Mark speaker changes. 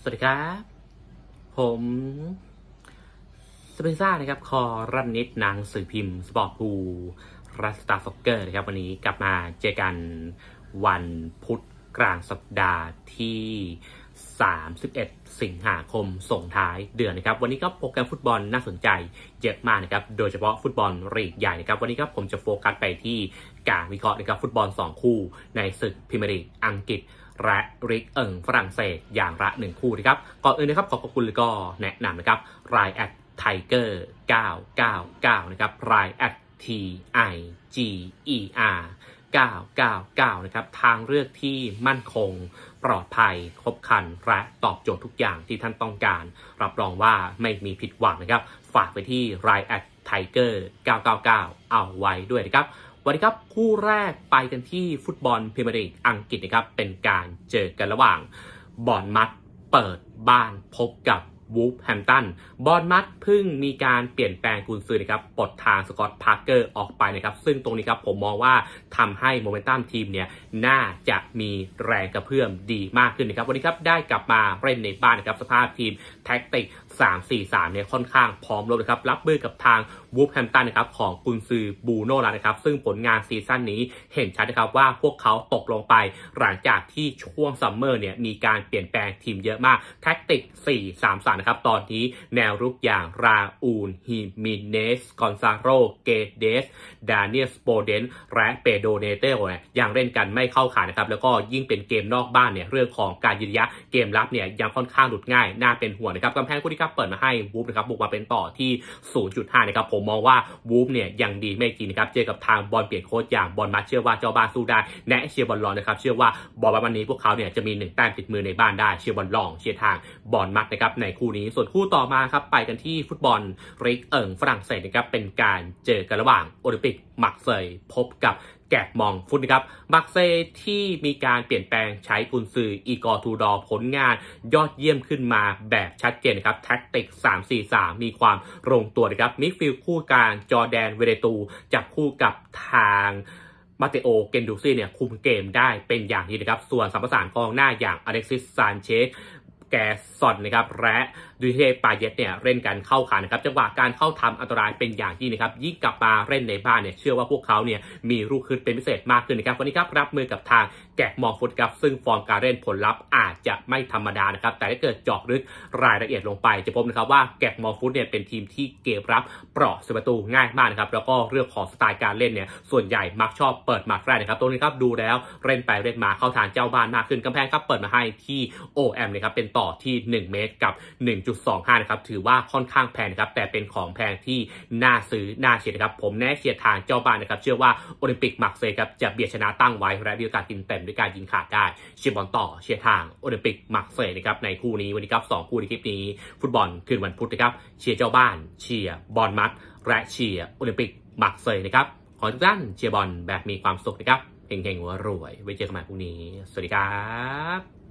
Speaker 1: สวัสดีครับ ผมสปิโนซ่านะครับ คอลัมนิสต์หนังสือพิมพ์ สปอร์ตพูลสตาร์ซอคเกอร์นะครับ วันนี้กลับมาเจอกันวันพุธกลางสัปดาห์ที่ 31 สิงหาคมส่งท้ายเดือนนะครับ วันนี้ก็โปรแกรมฟุตบอลน่าสนใจเยอะมากนะครับ โดยเฉพาะฟุตบอลลีกใหญ่นะครับ วันนี้ครับผมจะโฟกัสไปที่การวิเคราะห์นะครับฟุตบอล 2 คู่ในศึกพรีเมียร์ลีกอังกฤษ และลีกเอิงฝรั่งเศสอย่างละหนึ่งคู่นะครับก่อนอื่นนะครับขอบคุณเลยก็แนะนำนะครับ LINE add ไทเกอร์999 นะครับรายแอด T I G E R 999 นะครับ ทางเลือกที่มั่นคง ปลอดภัย ครบครัน และตอบโจทย์ทุกอย่างที่ท่านต้องการ รับรองว่าไม่มีผิดหวังนะครับ ฝากไปที่ LINE add ไทเกอร์999 เอาไว้ด้วยนะครับ วันนี้ครับคู่แรกไปกันที่ฟุตบอลพรีเมียร์ลีกอังกฤษนะครับเป็นการเจอกันระหว่างบอร์นมัธเปิดบ้านพบกับ วูล์ฟแฮมป์ตันบอร์นมัธเพิ่งมีการเปลี่ยนแปลงกุนซือนะครับปลดทางสก็อตต์ พาร์กเกอร์ออกไปนะครับ ซึ่งตรงนี้ครับผมมองว่าทำให้โมเมนตัมทีมเนี่ยน่าจะมีแรงกระเพื่อมดีมากขึ้นนะครับ วันนี้ครับได้กลับมาเล่นในบ้านนะครับสภาพทีมแท็กติก 3-4-3 เนี่ยค่อนข้างพร้อมรบนะครับรับมือกับทางวูล์ฟแฮมป์ตันนะครับของกุนซือบรูโน่ ลาจนะครับ ซึ่งผลงาน season นี้เห็นชัดนะครับว่าพวกเขาตกลงไปหลังจากที่ช่วงซัมเมอร์เนี่ยมีการเปลี่ยนแปลงทีมเยอะมากแท็กติก 4-3-3นะครับ ตอนนี้แนวรุกอย่างราอูล ฮิมิเนซ กอนซาโล่ เกเดสดาเนียล โพเดนซ์ และเปโดร เนโต้เนี่ยยังเล่นกันไม่เข้าขานะครับ แล้วก็ยิ่งเป็นเกมนอกบ้านเนี่ยเรื่องของการยืนยะเกมรับเนี่ยยังค่อนข้างหลุดง่าย น่าเป็นห่วงนะครับกำแพงคู่นี้ครับเปิดมาให้วูล์ฟนะครับบุกมาเป็นต่อที่ 0.5 นะครับ ผมมองว่าวูล์ฟเนี่ยยังดีไม่จริงนะครับ เจอกับทางบอลเปลี่ยนโค้ชอย่างบอร์นมัธเชื่อว่าเจ้าบ้านสู้ได้แนะเชียร์บอลรองนะครับ เชื่อว่าบอลวันนี้พวกเขาเนี่ยจะมีหนึ่งแต้มติดมือในบ้านได้เชียร์บอลรองเชียร์ทางบอร์นมัธนะครับในคู่นี้ ส่วนคู่ต่อมาครับไปกันที่ฟุตบอลลีกเอิงฝรั่งเศสนะครับเป็นการเจอกันระหว่างโอลิมปิกมาร์กเซยพบกับแกลร์มงต์ฟุตนะครับมาร์กเซยที่มีการเปลี่ยนแปลงใช้กุนซืออิกอร์ทูดอร์ผลงานยอดเยี่ยมขึ้นมาแบบชัดเจนนะครับแท็กติก 3-4-3 มีความลงตัวนะครับมิดฟิลด์คู่กลางจอร์แดนเวเรตูต์จับคู่กับทางมาเตโอ เกนดูซี่เนี่ยคุมเกมได้เป็นอย่างดีนะครับ ส่วนสัมประสานกองหน้าอย่างอเล็กซิสซานเชส แกร์ซอนนะครับและดิมิทรี ปาเยตเนี่ยเล่นกันเข้าขานะครับจังหวะการเข้าทำอันตรายเป็นอย่างยิ่งนะครับยิ่งกลับมาเล่นในบ้านเนี่ยเชื่อว่าพวกเขาเนี่ยมีลูกคืนเป็นพิเศษมากขึ้นนะครับวันนี้ครับรับมือกับทางแกะมองฟุตครับซึ่งฟอร์มการเล่นผลลัพธ์อาจจะไม่ธรรมดานะครับแต่ถ้าเกิดเจาะลึกรายละเอียดลงไปจะพบนะครับว่าแกะมองฟุตเนี่ยเป็นทีมที่เกมรับเปราะสประตูง่ายมากนะครับแล้วก็เรื่องของสไตล์การเล่นเนี่ยส่วนใหญ่มักชอบเปิดหมากแรกนะครับตรงนี้ครับดูแล้วเล่นไปเล่นมาเข้าทางเจ้าบ้านมากขึ้นกำแพงครับเปิดมาให้ที่ OM นะครับเป็นต่อที่ 1 เมตรกับ 1.25 นะครับ ถือว่าค่อนข้างแพงนะครับ แต่เป็นของแพงที่น่าซื้อ น่าเชียร์นะครับ ผมแนะเชียร์ทางเจ้าบ้านนะครับ เชื่อว่าโอลิมปิกมาร์กเซยครับจะเบียดชนะตั้งไว้และมีโอกาสกินเต็มด้วยการยิงขาดได้เชียร์บอลต่อเชียร์ทางโอลิมปิกมาร์กเซยนะครับในคู่นี้วันนี้ครับสองคู่ในคลิปนี้ ฟุตบอลคืนวันพุธนะครับเชียร์เจ้าบ้าน เชียร์บอร์นมัธและเชียร์โอลิมปิกมาร์กเซยนะครับขอทุกท่านเชียร์บอลแบบมีความสุขนะครับเฮงๆรวยไว้เจอกันใหม่พรุ่งนี้ สวัสดีครับ